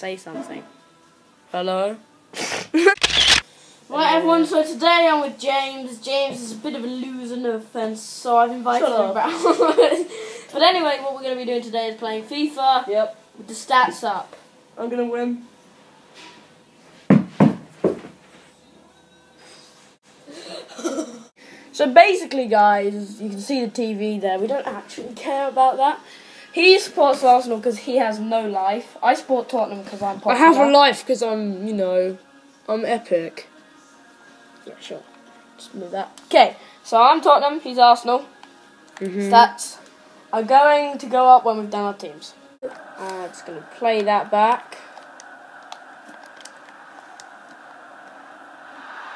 say something. Hello? Right, everyone, so today I'm with James. James is a bit of a loser, no offence, so I've invited Shut him round. but anyway, what we're going to be doing today is playing FIFA Yep. with the stats up. I'm gonna win. so basically, guys, you can see the TV there. We don't actually care about that. He supports Arsenal because he has no life. I support Tottenham because I'm I have a life because I'm, you know, I'm epic. Yeah, sure. Just move that. Okay, so I'm Tottenham. He's Arsenal. Mm-hmm. Stats are going to go up when we've done our teams. Uh, just going to play that back.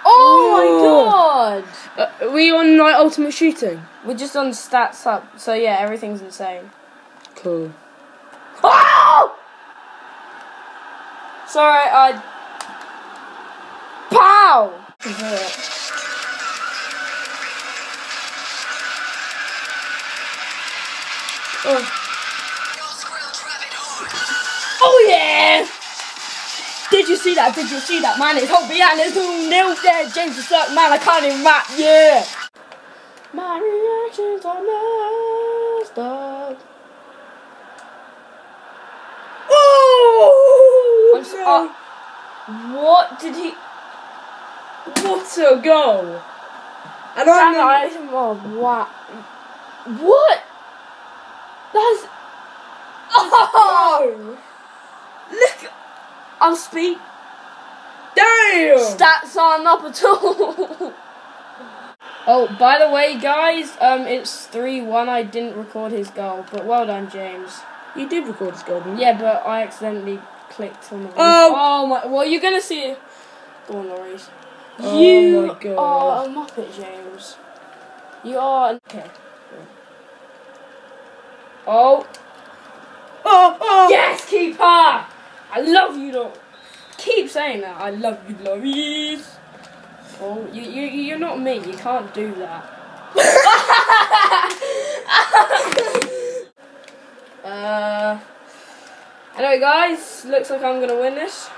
Oh my god! Uh, we on like ultimate shooting? We're just on stats up, so yeah, everything's insane. Cool. Oh! Sorry, I. Pow! oh. oh yeah! Did you see that? Did you see that? Man, it's hot behind this 2 nil there. James is like, man, I can't even rap, yeah! My reactions are messed up. Oh! What did he? what a goal! And Damn I, oh, wow. What? That's. Oh! look. I'll speak. Damn! Stats aren't up at all. oh, by the way, guys, um, it's 3 1. I didn't record his goal, but well done, James. you did record his goal, didn't you? Yeah, but I accidentally clicked on the. wrong- Oh. oh my. Well, you're gonna see it. Go on, Lloris. Oh you my God. are a muppet, James. You are. Okay. Oh. Oh, oh! Yes, keeper! I love you, though. Keep saying that. I love you, Lloris. Oh, you, you, you're not me. You can't do that. uh. Anyway, guys, looks like I'm gonna win this.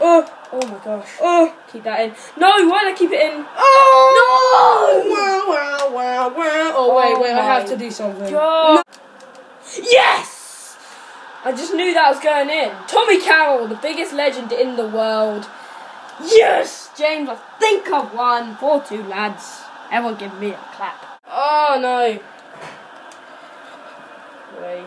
Oh, Oh my gosh. oh, Keep that in. No, why did I keep it in? oh! No! Wow, wow, wow, wow. Oh, wait, Oh wait, I oh, have to do something. God. Yes! I just knew that was going in. Tommy Carroll, the biggest legend in the world. Yes! James, I think I've won. 4 2, lads. Everyone give me a clap. Oh no. Wait.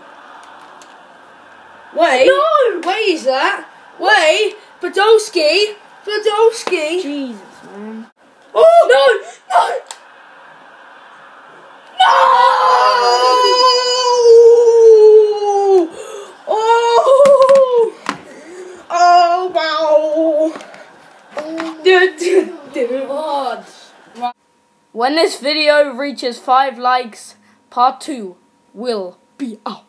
Wait. No! Wait, is that? Wait, Podolski. Podolski. Jesus, man. Oh no! No! No! Oh! Oh! Wow! God. When this video reaches 5 likes, part 2 will be out.